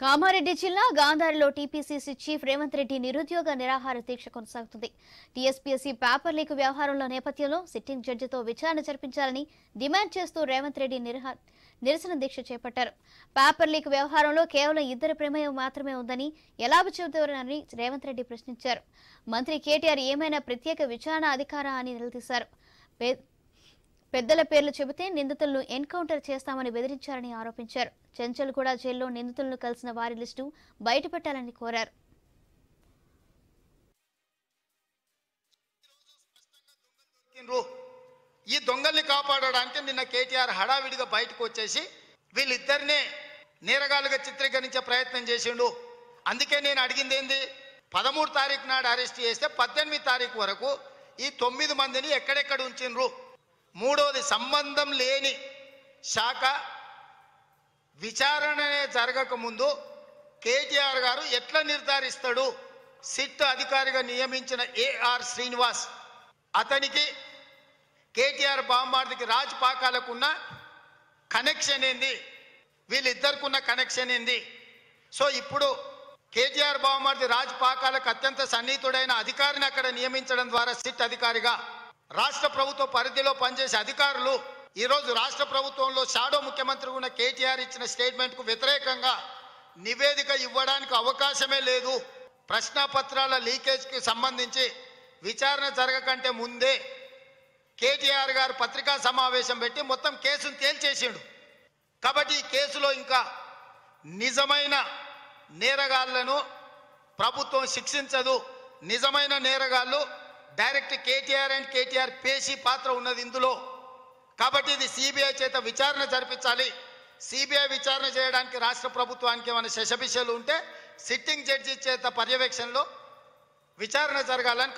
కామారెడ్డి జిల్లా గాంధారిలో TPCC chief Revanth Reddy నిరుద్యోగ నిరాహార దీక్ష కొనసాగుతుంది. టీఎస్పీఎస్సీ పేపర్ లీక్ వ్యవహారంలో నేపథ్యంలో సిట్టింగ్ జడ్జితో విచారణ జరిపించాలని డిమాండ్ చేస్తూ రేవంత్ రెడ్డి నిరసన దీక్ష చేపట్టారు. పేపర్ లీక్ వ్యవహారంలో కేవలం ఇద్దరి ప్రమేయం మాత్రమే ఉందని ఎలా చెబుతారని రేవంత్ రెడ్డి ప్రశ్నించారు. మంత్రి కేటీఆర్ ఏమైనా ప్రత్యేక విచారణ అధికారా అని నిలదీశారు. పే- పెద్దల పేర్లు చెబితే నిందితులను ఎన్కౌంటర్ చేస్తామని బెదిరించారని ఆరోపించారు. చెంచల్ కూడా జైల్లో నిందితులను కలిసిన వారి లిస్టు బయటపెట్టాలని కోరారు. ఈ దొంగల్ని కాపాడడానికి నిన్న కేటీఆర్ హడావిడిగా బయటకు వచ్చేసి వీళ్ళిద్దరినే నేరగాలుగా చిత్రీకరించే ప్రయత్నం చేసిండు. అందుకే నేను అడిగింది ఏంది పదమూడు తారీఖు నాడు అరెస్ట్ చేస్తే పద్దెనిమిది తారీఖు వరకు ఈ తొమ్మిది మందిని ఎక్కడెక్కడ ఉంచిండ్రు మూడోది సంబంధం లేని శాఖ విచారణనే జరగకముందు కేటీఆర్ గారు ఎట్లా నిర్ధారిస్తాడు? సిట్ అధికారిగా నియమించిన ఏఆర్ శ్రీనివాస్. అతనికి కేటీఆర్ బాంబార్దికి రాజ్ పాకాలకున్న కనెక్షన్ ఏంది? వీళ్ళిద్దరికి ఉన్న కనెక్షన్ ఏంది? సో ఇప్పుడు కేటీఆర్ బావమర్ది రాజ్ పాకాలకు అత్యంత సన్నిహితుడైన అధికారిని అక్కడ నియమించడం ద్వారా సిట్ అధికారిగా రాష్ట్ర ప్రభుత్వ పరిధిలో పనిచేసే అధికారులు ఈరోజు రాష్ట్ర ప్రభుత్వంలో షాడో ముఖ్యమంత్రి ఉన్న కేటీఆర్ ఇచ్చిన స్టేట్మెంట్కు వ్యతిరేకంగా నివేదిక ఇవ్వడానికి అవకాశమే లేదు. ప్రశ్నపత్రాల లీకేజ్కి సంబంధించి విచారణ జరగకంటే ముందే కేటీఆర్ గారు పత్రికా సమావేశం పెట్టి మొత్తం కేసును తేల్చేసిండు. కాబట్టి ఈ కేసులో ఇంకా నిజమైన నేరగాళ్ళను ప్రభుత్వం శిక్షించదు. నిజమైన నేరగాళ్ళు డైరెక్ట్ కేటీఆర్ అండ్ కేటీఆర్ పేషి పాత్ర ఉన్నది ఇందులో. కాబట్టి ఇది సిబిఐ చేత విచారణ జరిపించాలి. సిబిఐ విచారణ చేయడానికి రాష్ట్ర ప్రభుత్వానికి ఏమైనా శశభిషలు ఉంటే సిట్టింగ్ జడ్జి చేత పర్యవేక్షణలో విచారణ జరగాలని